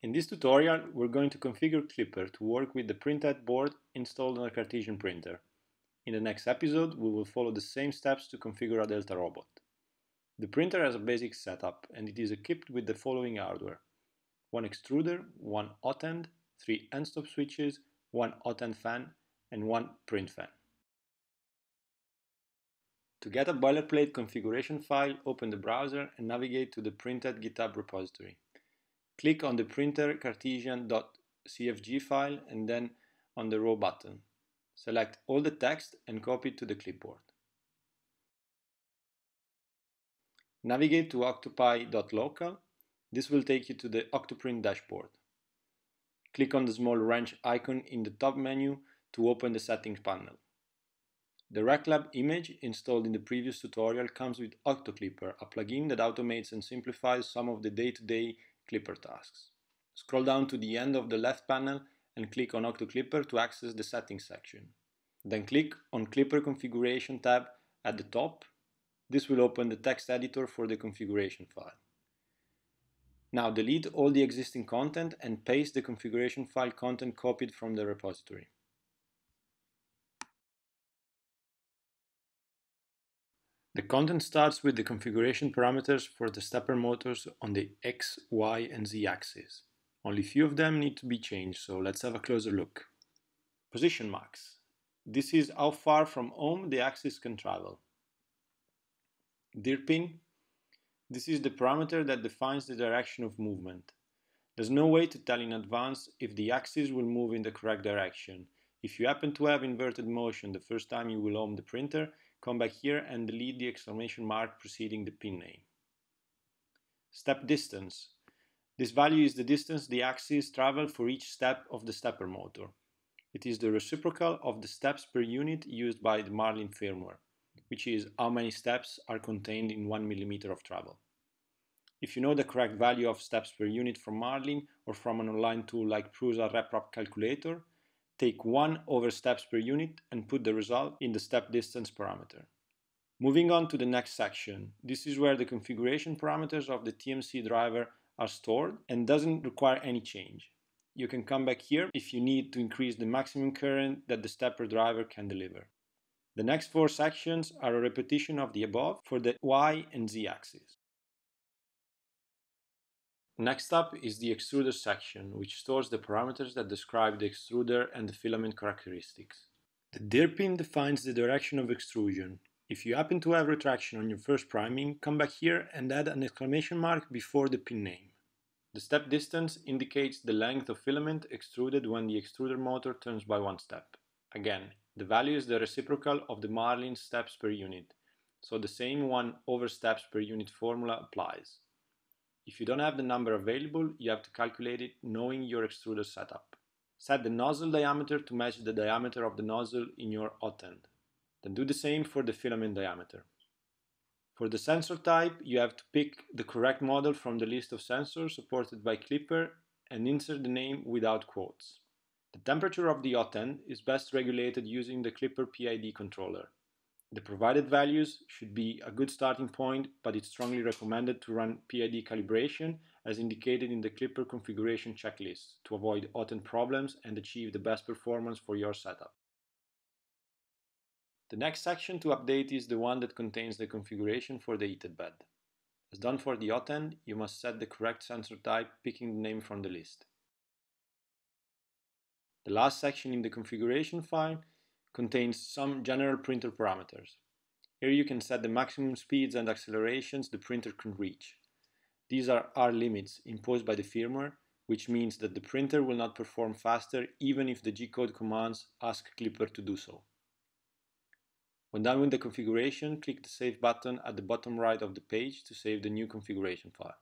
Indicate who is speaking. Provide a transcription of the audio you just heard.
Speaker 1: In this tutorial, we're going to configure Klipper to work with the printHAT board installed on a Cartesian printer. In the next episode, we will follow the same steps to configure a Delta robot. The printer has a basic setup and it is equipped with the following hardware. One extruder, one hot end, three end-stop switches, one hot end fan, and one print fan. To get a boilerplate configuration file, open the browser and navigate to the printHAT GitHub repository. Click on the printer cartesian.cfg file and then on the row button. Select all the text and copy it to the clipboard. Navigate to octopi.local. This will take you to the Octoprint dashboard. Click on the small wrench icon in the top menu to open the settings panel. The Wrecklab image installed in the previous tutorial comes with OctoKlipper, a plugin that automates and simplifies some of the day-to-day -day Klipper tasks. Scroll down to the end of the left panel and click on OctoKlipper to access the settings section. Then click on Klipper Configuration tab at the top. This will open the text editor for the configuration file. Now delete all the existing content and paste the configuration file content copied from the repository. The content starts with the configuration parameters for the stepper motors on the X, Y and Z axis. Only few of them need to be changed, so let's have a closer look. Position max. This is how far from home the axis can travel. Dir pin. This is the parameter that defines the direction of movement. There's no way to tell in advance if the axis will move in the correct direction. If you happen to have inverted motion the first time you will home the printer, come back here and delete the exclamation mark preceding the pin name. Step distance. This value is the distance the axis travel for each step of the stepper motor. It is the reciprocal of the steps per unit used by the Marlin firmware, which is how many steps are contained in 1 millimeter of travel. If you know the correct value of steps per unit from Marlin or from an online tool like Prusa RepRap Calculator, Take 1 over steps per unit and put the result in the step distance parameter. Moving on to the next section, this is where the configuration parameters of the TMC driver are stored and doesn't require any change. You can come back here if you need to increase the maximum current that the stepper driver can deliver. The next four sections are a repetition of the above for the Y and Z axis. Next up is the extruder section, which stores the parameters that describe the extruder and the filament characteristics. The dir pin defines the direction of extrusion. If you happen to have retraction on your first priming, come back here and add an exclamation mark before the pin name. The step distance indicates the length of filament extruded when the extruder motor turns by one step. Again, the value is the reciprocal of the Marlin steps per unit, so the same 1 over steps per unit formula applies. If you don't have the number available, you have to calculate it knowing your extruder setup. Set the nozzle diameter to match the diameter of the nozzle in your hot end. Then do the same for the filament diameter. For the sensor type, you have to pick the correct model from the list of sensors supported by Klipper and insert the name without quotes. The temperature of the hot end is best regulated using the Klipper PID controller. The provided values should be a good starting point, but it's strongly recommended to run PID calibration as indicated in the Klipper configuration checklist to avoid hot end problems and achieve the best performance for your setup. The next section to update is the one that contains the configuration for the heated bed. As done for the hot end, you must set the correct sensor type picking the name from the list. The last section in the configuration file contains some general printer parameters. Here you can set the maximum speeds and accelerations the printer can reach. These are R limits imposed by the firmware, which means that the printer will not perform faster even if the G-code commands ask Klipper to do so. When done with the configuration, click the Save button at the bottom right of the page to save the new configuration file.